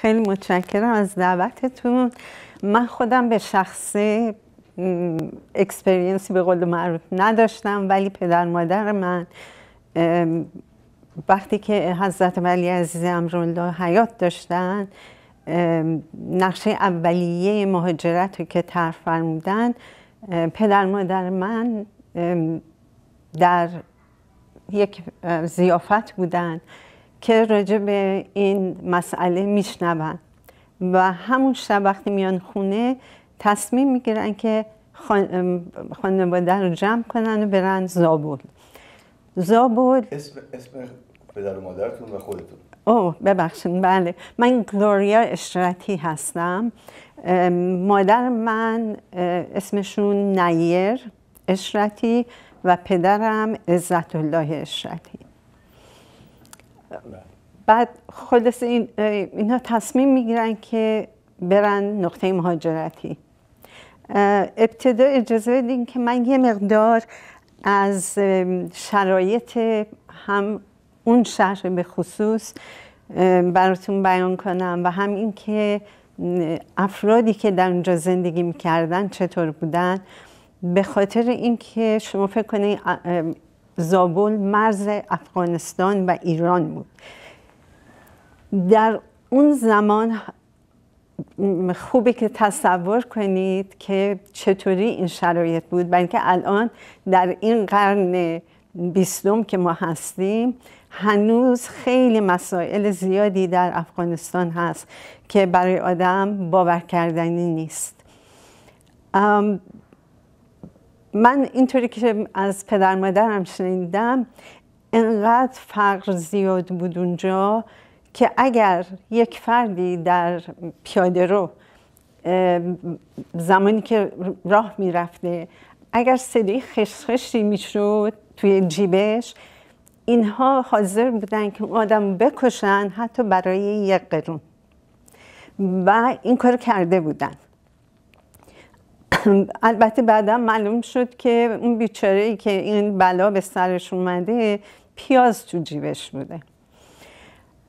خیلی متشکرم از دعوتتون. من خودم به شخصه experience ی به قول معروف نداشتم ولی پدر مادر من وقتی که حضرت ولی عزیز امرالله حیات داشتن نقشه اولیه مهاجرت رو که طرح فرمودن پدر مادر من در یک زیافت بودن. که راجع به این مسئله میشنون. و همون شب وقتی میان خونه تصمیم می‌گیرن که خانواده رو جمع کنن و برن زابل. زابل اسم, اسم پدر و مادرتون و خودتون. اوه ببخشید. بله. من گلوریا اشرتی هستم. مادر من اسمشون نیر اشرتی و پدرم عزت الله اشرتی. بعد خلاص این اینا تصمیم می‌گیرن که برن نقطه مهاجرتی. ابتدا اجازه بدین که من یه مقدار از شرایط هم اون شهر به خصوص براتون بیان کنم و هم این که افرادی که در اونجا زندگی می‌کردن چطور بودن. به خاطر اینکه شما فکر کنید زابل مرز افغانستان و ایران بود. در اون زمان خوبه که تصور کنید که چطوری این شرایط بود برای اینکه الان در این قرن بیستم که ما هستیم هنوز خیلی مسائل زیادی در افغانستان هست که برای آدم باور کردنی نیست. من اینطوری که از پدر مادرم شنیدم انقدر فقر زیاد بود اونجا که اگر یک فردی در پیاده رو زمانی که راه می‌رفته اگر صدای خشخشی می‌شد توی جیبش اینها حاضر بودن که آدم بکشن حتی برای یک قرون. و این کار کرده بودن. البته بعدا معلوم شد که اون بیچاره ای که این بلا به سرش اومده پیاز تو جیبش بوده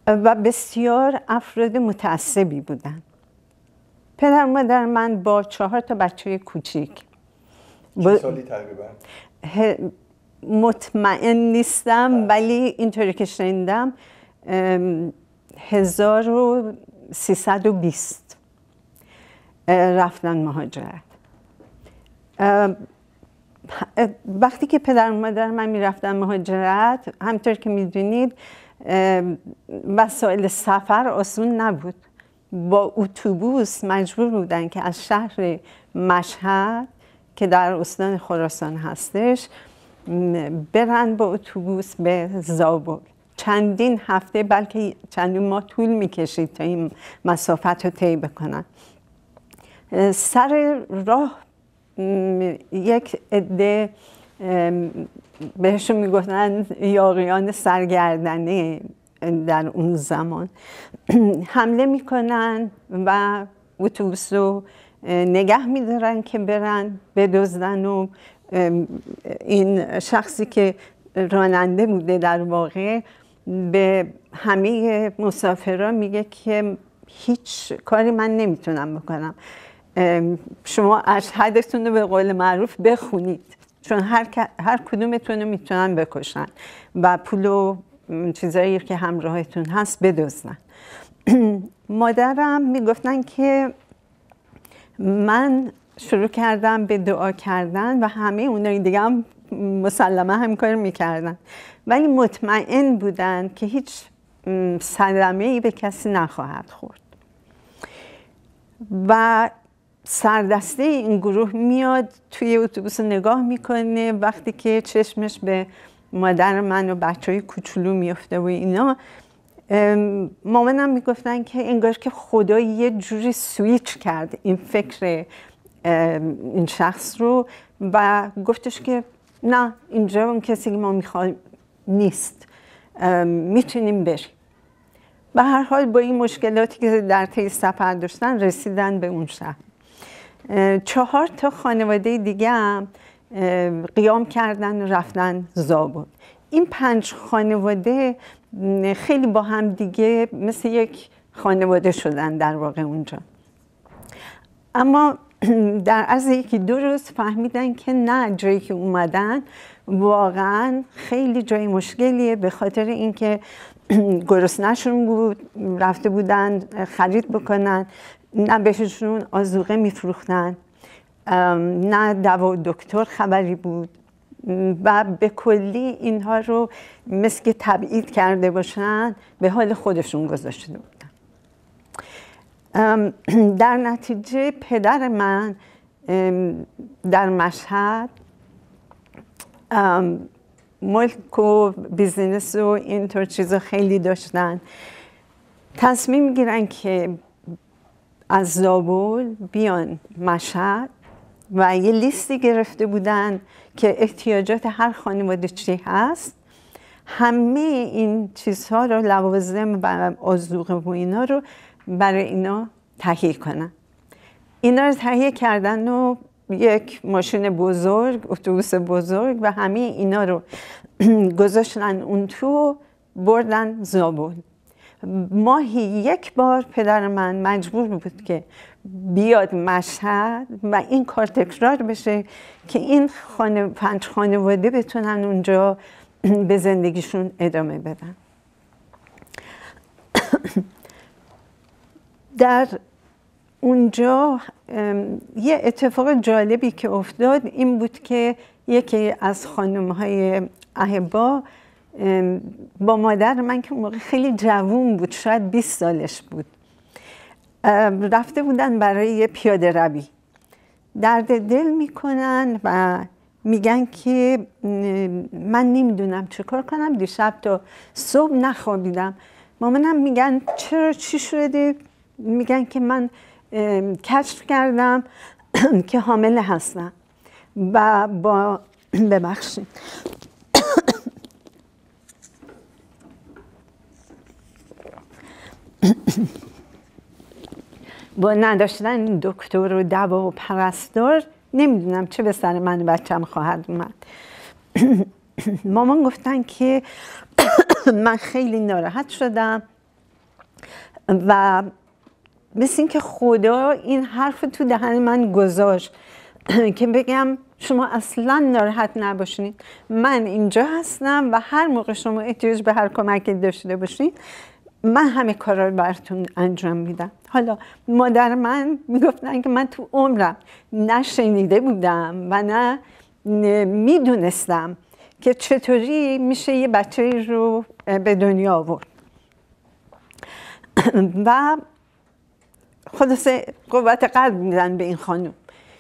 و بسیار افراد متعصبی بودن پدر مادر من با چهار تا بچه کوچیک چه سالی تقریبا؟ مطمئن نیستم بله. ولی اینطوری که شنیدم 1320 رفتن مهاجرت وقتی که پدر و مادر من می‌رفتن مهاجرت همطور که می‌دونید وسایل سفر آسون نبود. با اتوبوس مجبور بودن که از شهر مشهد که در استان خراسان هستش برن با اتوبوس به زابل. چندین هفته بلکه چندین ماه طول می‌کشید تا این مسافت رو طی بکنن. سر راه یک عده بهشون می‌گفتن یاقیان سرگردنه در اون زمان. حمله می‌کنن و اتوبوس رو نگه میدارن که برن بدزدن و این شخصی که راننده بوده در واقع به همه مسافران میگه که هیچ کاری من نمی‌تونم بکنم. شما اشهدتون رو به قول معروف بخونید. چون هر, هر کدومتون رو می‌تونن بکشن و پول و چیزایی که همراهتون هست بدزدن. مادرم می‌گفتن که من شروع کردم به دعا کردن و همه اونایی دیگه هم مسلمه هم کار می‌کردن. ولی مطمئن بودن که هیچ صدمه ای به کسی نخواهد خورد. و سردسته این گروه میاد توی اتوبوس نگاه می‌کنه. وقتی که چشمش به مادر من و بچه های کوچولو میفته و اینا مامانم می‌گفتن که انگار که خدا یه جوری سویچ کرد این فکر این شخص رو و گفتش که نه اینجا اون کسی که ما می‌خوایم نیست. می‌تونیم بریم. به هر حال با این مشکلاتی که در طی سفر داشتن رسیدن به اون شهر. چهار تا خانواده دیگه هم قیام کردن و رفتن زابون این پنج خانواده خیلی با هم دیگه مثل یک خانواده شدن در واقع اونجا. اما در از یکی دو روز فهمیدن که نه جایی که اومدن واقعا خیلی جای مشکلیه به خاطر اینکه گرسنهشون بود رفته بودن خرید بکنن. نه بهشون آزوقه میفروختن. نه دوا دکتر خبری بود. و به کلی اینها رو مثل که تبعید کرده باشن به حال خودشون گذاشته بودن. در نتیجه پدر من در مشهد ملک و بیزینس و اینطور چیزا خیلی داشتن. تصمیم گیرن که از زابل بیان مشهد و یه لیستی گرفته بودن که احتیاجات هر خانواده چی هست. همه این چیزها رو لوازم و آزوقه و اینا رو برای اینا تهیه کنن. اینا رو تهیه کردن و یک ماشین بزرگ اتوبوس بزرگ و همه اینا رو گذاشتن اون تو بردن زابل. ماهی یک بار پدر من مجبور بود که بیاد مشهد و این کار تکرار بشه که این خانه، پنج خانواده بتونن اونجا به زندگیشون ادامه بدن. در اونجا یه اتفاق جالبی که افتاد این بود که یکی از خانم های اهبا با مادر من که موقع خیلی جوون بود شاید 20 سالش بود. رفته بودن برای یه پیاده روی. درد دل می‌کنن و میگن که من نمی‌دونم چه کار کنم. دیشب تا صبح نخوابیدم. مامانم میگن چرا چی شده؟ میگن که من کشف کردم که حامل هستم. و با ببخشید. با نداشتن دکتر و دوا و پرستار نمی‌دونم چه به سر من بچم خواهد اومد. مامان گفتن که من خیلی ناراحت شدم و مثل اینکه خدا این حرف تو دهن من گذاشت که بگم شما اصلا ناراحت نباشید من اینجا هستم و هر موقع شما احتیاج به هر کمکی داشته باشید من همه کارا رو براتون انجام میدم. حالا مادر من می‌گفتن که من تو عمرم نشنیده بودم و نه می‌دونستم که چطوری میشه یه بچه رو به دنیا آورد. و خلاص قوت قلب میدن به این خانم.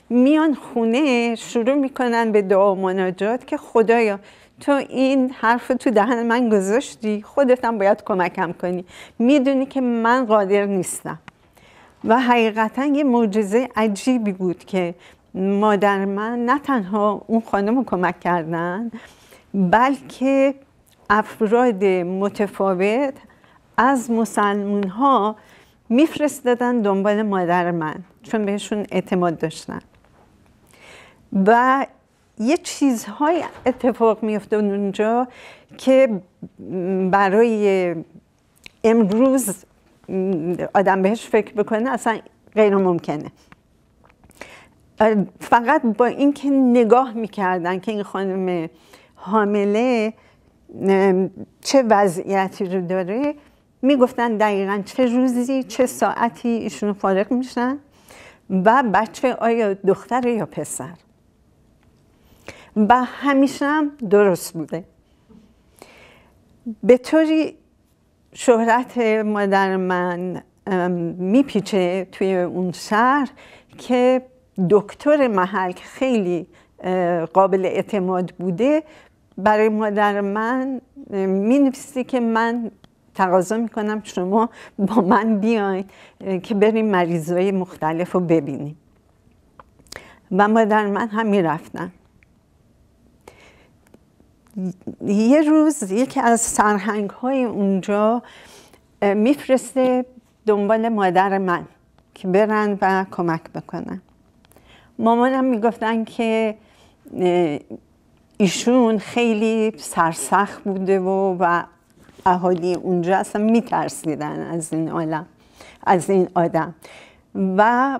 میان خونه شروع می‌کنن به دعا و مناجات که خدایا تو این حرف تو دهن من گذاشتی خودتم باید کمکم کنی. می‌دونی که من قادر نیستم. و حقیقتا یه معجزه عجیبی بود که مادر من نه تنها اون خانم رو کمک کردن بلکه افراد متفاوت از مسلمون ها میفرستادن دنبال مادر من. چون بهشون اعتماد داشتن. و یه چیزهای اتفاق میفته اونجا که برای امروز آدم بهش فکر بکنه اصلا غیر ممکنه فقط با اینکه نگاه می‌کردن که این خانم حامله چه وضعیتی رو داره می‌گفتن دقیقا چه روزی چه ساعتی ایشون فارغ میشن و بچه آیا دختر یا پسر. و همیشه هم درست بوده. به طوری شهرت مادر من میپیچه توی اون شهر که دکتر محل خیلی قابل اعتماد بوده برای مادر من می که من تقاضا می‌کنم شما با من بیاین که بریم مریضای مختلف رو ببینیم. و مادر من هم می‌رفتن. یه روز یکی از سرهنگ های اونجا میفرسته دنبال مادر من که برن و کمک بکنن. مامانم می‌گفتن که ایشون خیلی سرسخت بوده و و اهالی اونجا اصلا میترسیدن از این عالم از این آدم. و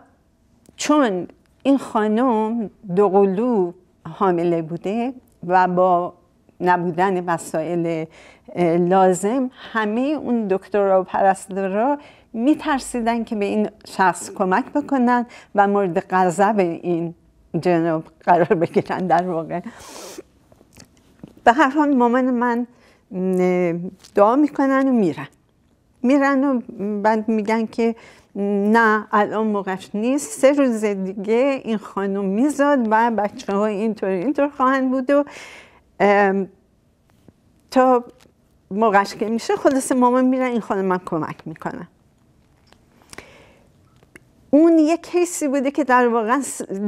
چون این خانم دوقلو حامله بوده و با نبودن وسایل لازم همه اون دکترها و پرستارا میترسیدن که به این شخص کمک بکنن و مورد غضب این جناب قرار بگیرن در واقع. به هر حال مامان من دعا می‌کنن و میرن. میرن و بعد میگن که نه الان موقعش نیست. سه روز دیگه این خانم میزاد و بچه ها اینطور اینطور خواهند بود و تا موقعش که میشه خلاص مامان میرن این خانم من کمک می‌کنن اون یک کیسی بوده که در واقع,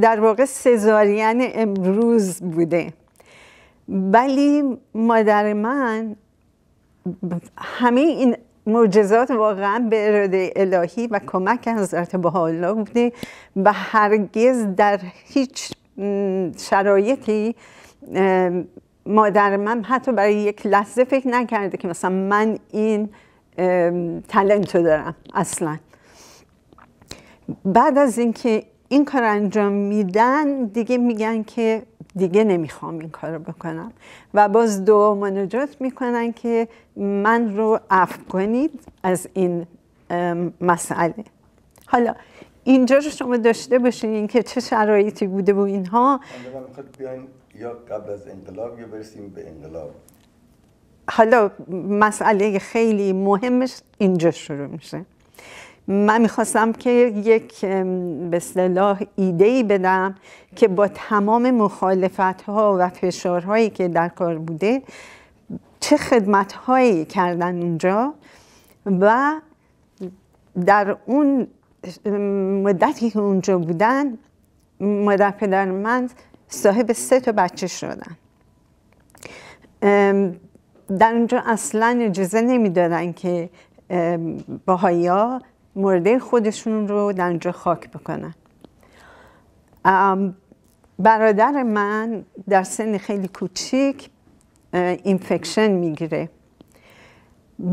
در واقع سزارین امروز بوده. ولی مادر من همه این معجزات واقعا به اراده الهی و کمک حضرت بها بوده و هرگز در هیچ شرایطی مادر من حتی برای یک لحظه فکر نکرده که مثلا من این تلنتو دارم اصلا. بعد از اینکه این کار انجام میدن دیگه میگن که دیگه نمی‌خوام این کار رو بکنم. و باز دو منجات می‌کنن که من رو عفو کنید از این مسئله. حالا اینجا رو شما داشته باشین که چه شرایطی بوده و اینها. یا قبل از انقلاب یا برسیم به انقلاب؟ حالا مسئله خیلی مهمش اینجا شروع میشه. من می‌خواستم که یک به اصطلاح ایده ای بدم که با تمام مخالفت ها و فشارهایی که در کار بوده چه خدمت هایی کردن اونجا و در اون مدتی که اونجا بودن مادر پدر من صاحب سه تا بچه شدن. در اونجا اصلا اجازه نمی‌دادن که باهایی ها مرده خودشون رو در اونجا خاک بکنن. برادر من در سن خیلی کوچیک اینفکشن می‌گیره.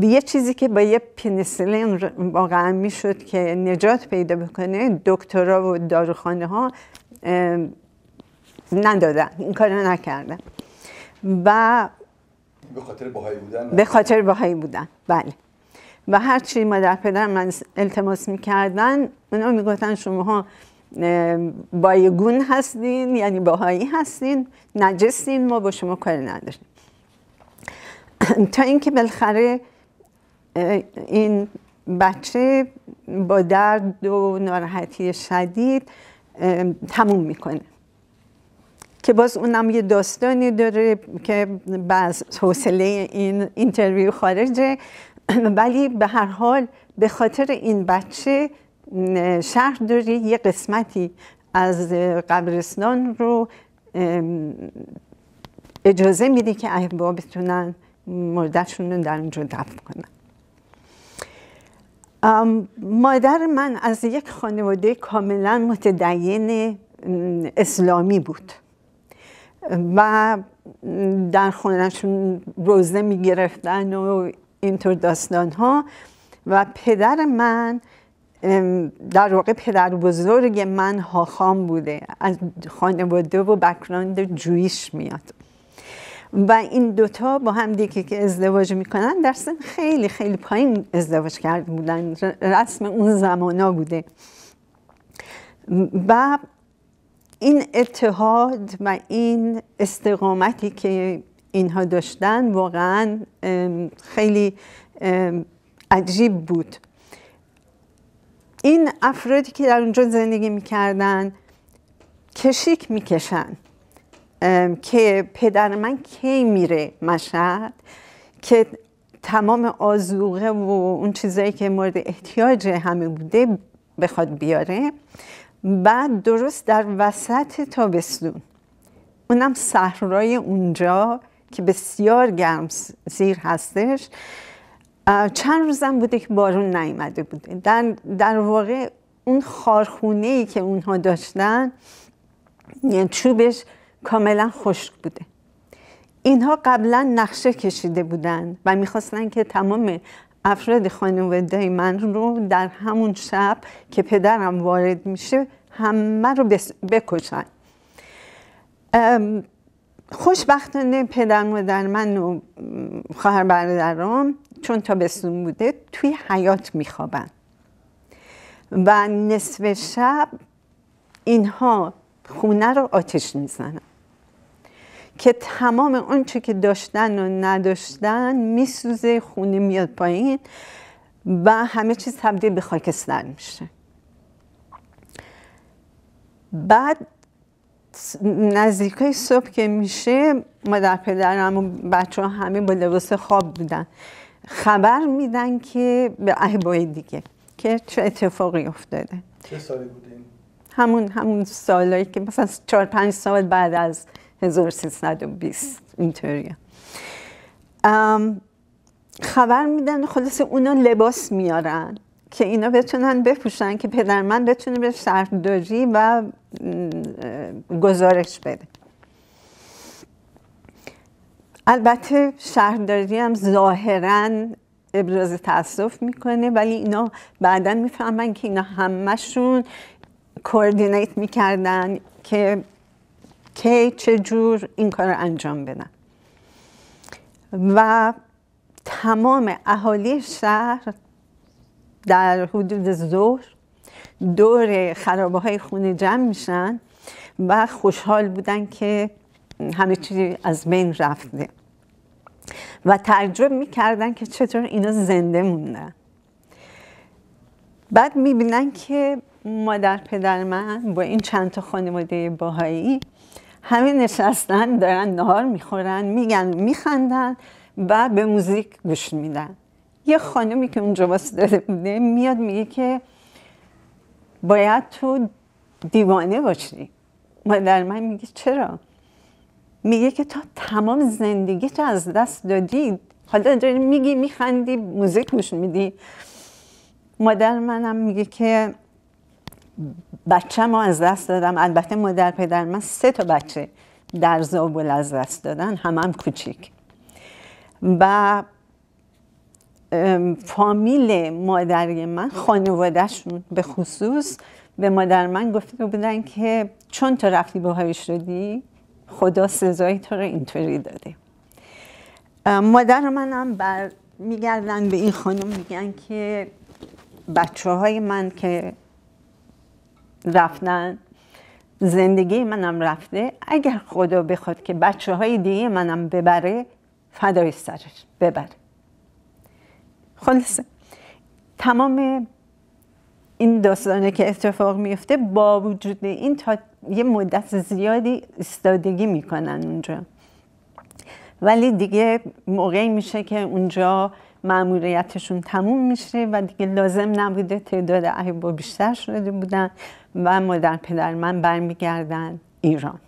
یه چیزی که با یه پنیسیلین واقعا می‌شد که نجات پیدا بکنه دکترها و داروخانه ها ندادن این کار نکردن. و به خاطر باهایی بودن؟ به خاطر باهایی بودن. بله. و هرچی مادر پدر من التماس می‌کردن اونا می‌گفتن شما بایگون هستین یعنی باهایی هستین نجستین ما با شما کار نداریم. تا اینکه بالاخره این بچه با درد و ناراحتی شدید تموم می‌کنه. که باز اونم یه داستانی داره که بعض حوصله این اینترویو خارجه. ولی به هر حال به خاطر این بچه شهر داری یه قسمتی از قبرستان رو اجازه میده که احباب بتونن مردشون رو در اونجا دفن کنن. مادر من از یک خانواده کاملا متدین اسلامی بود. و در خونهشون روزه می‌گرفتن و اینطور داستان ها و پدر من در واقع پدر بزرگ من هاخام بوده از خانواده و بکراند جویش میاد. و این دوتا با هم دیگه که ازدواج می‌کنن در سن خیلی خیلی پایین ازدواج کرده بودن. رسم اون زمانا بوده. و این اتحاد و این استقامتی که اینها داشتن واقعا خیلی عجیب بود. این افرادی که در اونجا زندگی می‌کردن کشیک می‌کشن که پدر من کی میره مشهد که تمام آزوغه و اون چیزایی که مورد احتیاج همه بوده بخواد بیاره. بعد درست در وسط تابستون. اونم صحرای اونجا که بسیار گرم زیر هستش. چند روزم بوده که بارون نیامده بوده در, در واقع اون خارخونه ای که اونها داشتن یعنی چوبش کاملا خشک بوده. اینها قبلا نقشه کشیده بودن و می‌خواستن که تمام افراد خانواده من رو در همون شب که پدرم وارد میشه همه رو بکشن. خوشبختانه پدر مادر من و خواهر برادرام چون تا بسون بوده توی حیات میخوابن. و نصف شب اینها خونه رو آتش می‌زنن. که تمام آنچه که داشتن و نداشتن میسوزه خونه میاد پایین و همه چیز تبدیل به خاکستر میشه. بعد نزدیکای صبح که میشه مادر پدرم و بچه ها همه با لباس خواب بودن. خبر میدن که به احبای دیگه که چه اتفاقی افتاده. چه سالی بودین؟ همون همون سالایی که مثلا چهار پنج سال بعد از 1320 اینطوریه خبر میدن خلاص اونا لباس میارن که اینا بتونن بپوشن که پدر من بتونه به شهرداری و گزارش بده. البته شهرداری هم ظاهرا ابراز تاسف می‌کنه ولی اینا بعدا می‌فهمن که اینا همشون کوردینیت می‌کردن که کی چجور این کار رو انجام بدن. و تمام اهالی شهر در حدود ظهر دور خرابه های خونه جمع میشن و خوشحال بودن که همه چیزی از بین رفته. و تعجب می‌کردن که چطور اینا زنده موندن. بعد می‌بینن که مادر پدر من با این چند تا خانواده باهایی همه نشستن دارن نهار می‌خورن میگن میخندن و به موزیک گوش میدن. یه خانمی که اونجا داده بوده میاد میگه که باید تو دیوانه باشی. مادر من میگه چرا؟ میگه که تا تمام زندگی تو از دست دادی. حالا داری میگی میخندی موزیک گوش میدی. مادر منم میگه که بچه ما از دست دادم. البته مادر پدر من سه تا بچه در زابل از دست دادن. هم هم کوچیک. و فامیل مادری من خانوادهشون به خصوص به مادر من گفته بودن که چون تو رفتی باهایی شدی خدا سزایی تو رو اینطوری داده. مادر منم بر میگردن به این خانم میگن که بچه های من که رفتن. زندگی منم رفته. اگر خدا بخواد که بچه های دیگه منم ببره فدای سرش ببره. خلاصه تمام این داستانه که اتفاق میفته با وجود این تا یه مدت زیادی استادگی می‌کنن اونجا. ولی دیگه موقعی میشه که اونجا معمولیتشون تموم میشه و دیگه لازم نبوده تعداد احبا بیشتر شده بودن و مادر پدر من برمیگردن ایران.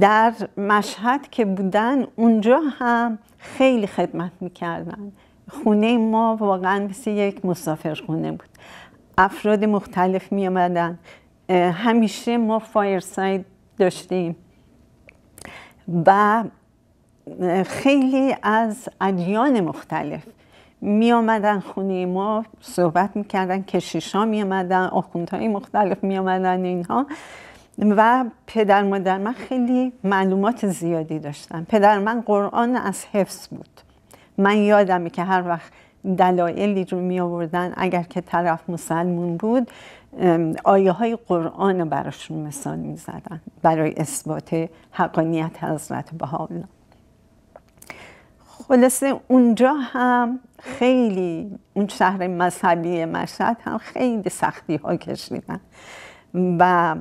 در مشهد که بودن اونجا هم خیلی خدمت می‌کردن. خونه ما واقعا مثل یک مسافر خونه بود. افراد مختلف می همیشه ما فایرساید داشتیم. و خیلی از ادیان مختلف می آمدن خونه ما صحبت می کردن کشیشا می آمدن آخوندهای مختلف می آمدن اینها. و پدر مادر من خیلی معلومات زیادی داشتن. پدر من قرآن از حفظ بود. من یادمه که هر وقت دلایلی رو می آوردن اگر که طرف مسلمون بود آیه های قرآن رو براشون مثال می زدن. برای اثبات حقانیت حضرت بهاءالله. خلاصه اونجا هم خیلی اون شهر مذهبی مشهد هم خیلی سختی ها کشیدن و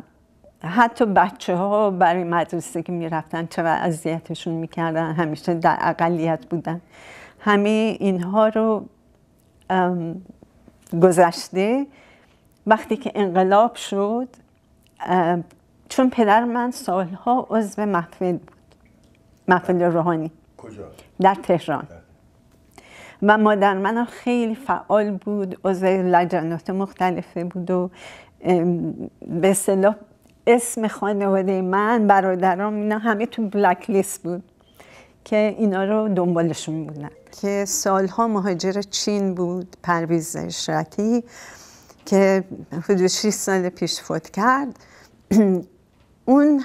حتی بچه ها برای مدرسه که می‌رفتن چقدر اذیتشون می‌کردن همیشه در اقلیت بودن همه اینها رو گذشته وقتی که انقلاب شد چون پدر من سالها عضو محفل بود محفل روحانی کجا؟ در تهران. و مادر من خیلی فعال بود عضو لجنات مختلفه بود و به اصطلاح اسم خانواده من برادرام اینا همه تو بلک لیست بود که اینا رو دنبالشون بودن. که سالها مهاجر چین بود پرویز اشرتی که حدود 6 سال پیش فوت کرد. اون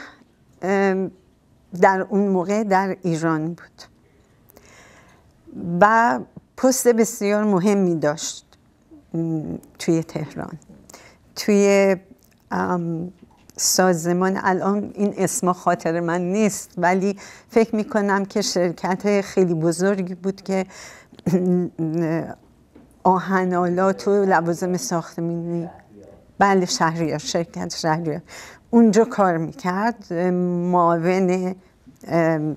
در اون موقع در ایران بود. و پست بسیار مهمی داشت توی تهران. توی سازمان الان این اسم خاطر من نیست ولی فکر می کنم که شرکت خیلی بزرگی بود که آهنالات و لوازم ساختمانی. بله شهریار شرکت شهریار. اونجا کار می‌کرد. معاون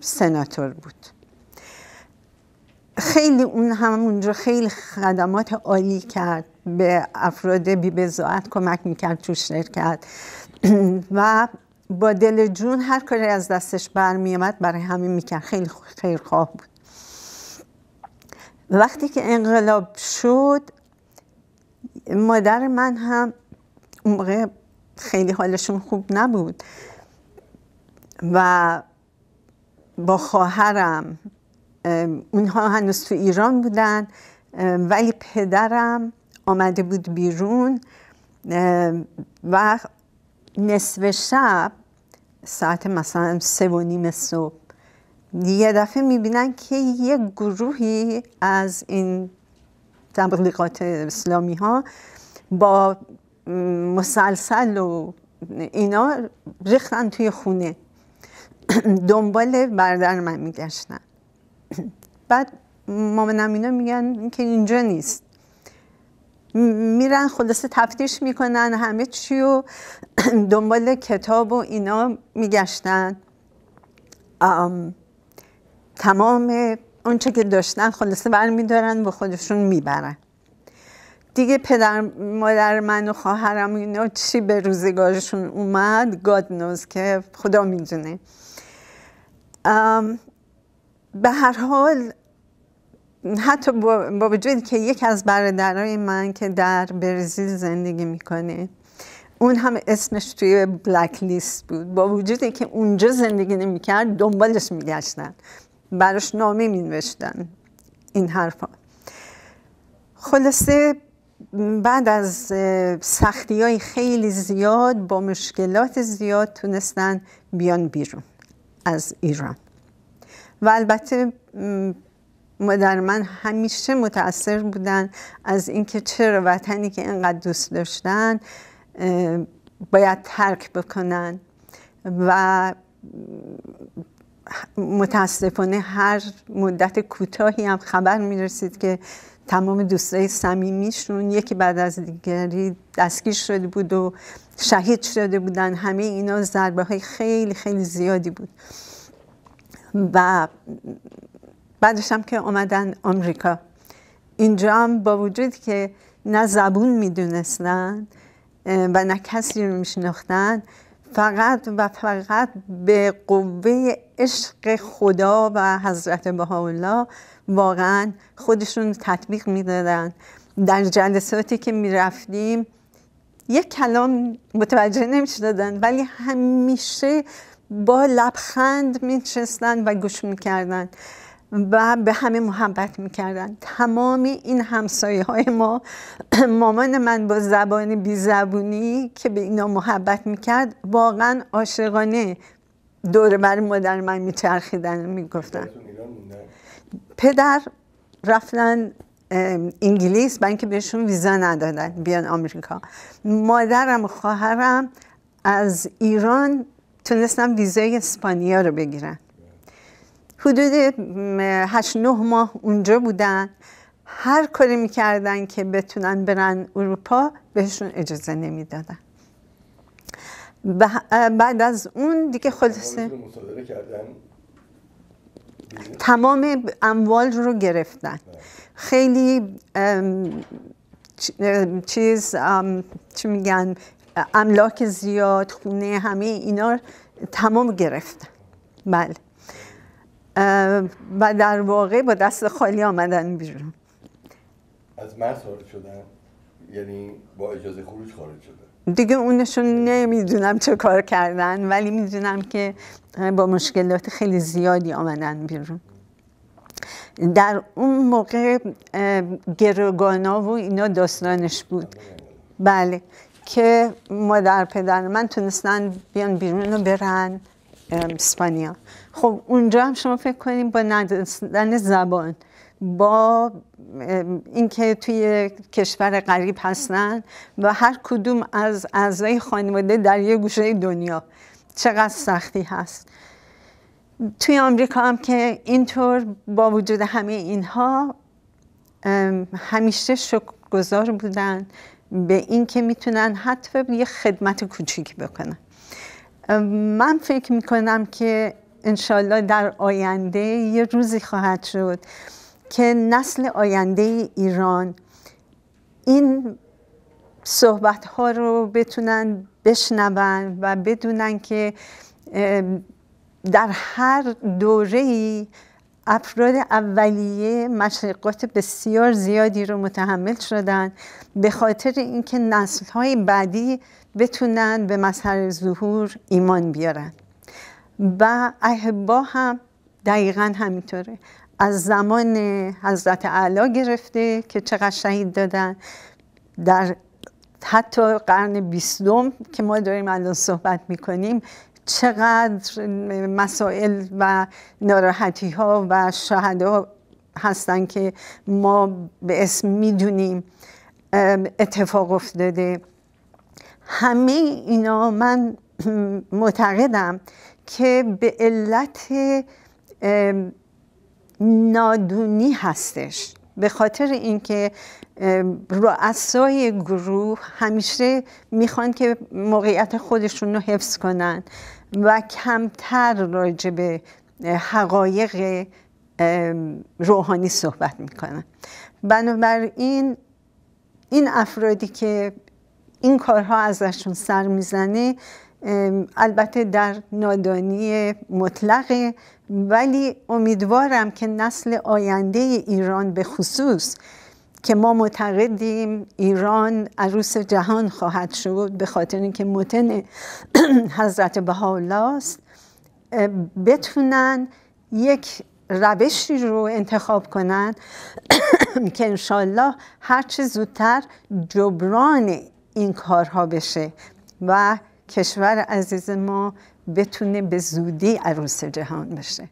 سناتور بود. خیلی اون هم اونجا خیلی خدمات عالی کرد. به افراد بی کمک می‌کرد تو شرکت و با دل جون هر کاری از دستش برمیامد برای همین می‌کرد. خیلی خیرخواه بود. وقتی که انقلاب شد مادر من هم اون موقع خیلی حالشون خوب نبود. و با خواهرم اونها هنوز تو ایران بودن ولی پدرم آمده بود بیرون و نصف شب ساعت مثلا سه و نیم صبح یه دفعه می‌بینن که یه گروهی از این تبلیغات اسلامی ها با مسلسل و اینا ریختن توی خونه. دنبال بردر من میگشتن. بعد مامانم اینا میگن که اینجا نیست. میرن خلاصه تفتیش می‌کنن همه چی و دنبال کتاب و اینا میگشتن. تمام اونچه که داشتن خلاصه برمیدارن با خودشون می‌برن. دیگه پدر مادر من و خواهرم اینا چی به روزگارشون اومد گاد نوز که خدا می‌دونه. به هر حال حتی با وجود که یک از برادرای من که در برزیل زندگی می‌کنه اون هم اسمش توی بلک لیست بود. با وجودی که اونجا زندگی نمی‌کرد دنبالش میگشتن. براش نامه مینوشتن این حرفا. خلاصه بعد از سختی های خیلی زیاد با مشکلات زیاد تونستن بیان بیرون از ایران. و البته مادر من همیشه متاثر بودن از اینکه چرا وطنی که اینقدر دوست داشتن باید ترک بکنن و متاسفانه هر مدت کوتاهی هم خبر می‌رسید که تمام دوستای صمیمیشون یکی بعد از دیگری دستگیر شده بود و شهید شده بودن. همه اینا ضربه های خیلی خیلی زیادی بود. و بعدش هم که آمدن آمریکا. اینجا هم با وجود که نه زبون می‌دونستن و نه کسی رو میشناختن فقط و فقط به قوه عشق خدا و حضرت بهاءالله واقعا خودشون تطبیق می‌دادن. در جلساتی که می‌رفتیم یک کلام متوجه نمی‌شدن ولی همیشه با لبخند میچستن و گوش می‌کردن و به همه محبت می‌کردن. تمام این همسایه های ما مامان من با زبان بی زبونی که به اینا محبت می‌کرد واقعا عاشقانه دور بر مادر من میچرخیدن می‌گفتن. پدر رفتن انگلیس برای اینکه بهشون ویزا ندادن بیان آمریکا. مادرم و خواهرم از ایران تونستن ویزای اسپانیا رو بگیرن حدود هشت نه ماه اونجا بودن. هر کاری می‌کردن که بتونن برن اروپا بهشون اجازه نمی‌دادن. بعد از اون دیگه خلاصه تمام اموال رو گرفتن. خیلی چیز چی میگن؟ املاک زیاد خونه همه اینا تمام گرفتن بله. و در واقع با دست خالی آمدن بیرون. از مرز خارج شدن؟ یعنی با اجازه خروج خارج شدن؟ دیگه اونشون نمی‌دونم چه کار کردن ولی می‌دونم که با مشکلات خیلی زیادی آمدن بیرون. در اون موقع گروگانا و اینا داستانش بود. بله. که مادر پدر من تونستن بیان بیرون و برن اسپانیا. خب اونجا هم شما فکر کنیم با نداشتن زبان با اینکه توی کشور غریب هستن و هر کدوم از اعضای خانواده در یه گوشه دنیا. چقدر سختی هست. توی آمریکا هم که اینطور با وجود همه اینها همیشه شکرگزار بودن. به اینکه می‌تونن حتی یه خدمت کوچیکی بکنن. من فکر می‌کنم که انشالله در آینده یه روزی خواهد شد که نسل آینده ایران این صحبت ها رو بتونن بشنون و بدونن که در هر دوره ای افراد اولیه مشقات بسیار زیادی رو متحمل شدن به خاطر اینکه نسل های بعدی بتونن به مظهر ظهور ایمان بیارن. و احبا هم دقیقا همینطوره. از زمان حضرت اعلی گرفته که چقدر شهید دادن. در حتی قرن بیستم که ما داریم الان صحبت می‌کنیم چقدر مسائل و ناراحتی ها و شهدا هستن که ما به اسم می‌دونیم اتفاق افتاده. همه اینا من معتقدم که به علت نادونی هستش. به خاطر اینکه رؤسای گروه همیشه می‌خوان که موقعیت خودشون رو حفظ کنن و کمتر راجع به حقایق روحانی صحبت می‌کنن. بنابراین این افرادی که این کارها ازشون سر می‌زنه البته در نادانی مطلقه ولی امیدوارم که نسل آینده ایران به خصوص که ما معتقدیم ایران عروس جهان خواهد شد به خاطر اینکه متن حضرت بهاءالله است بتونن یک روشی رو انتخاب کنن که انشالله هرچه زودتر جبران این کارها بشه و کشور عزیز ما بتونه به زودی عروس جهان بشه.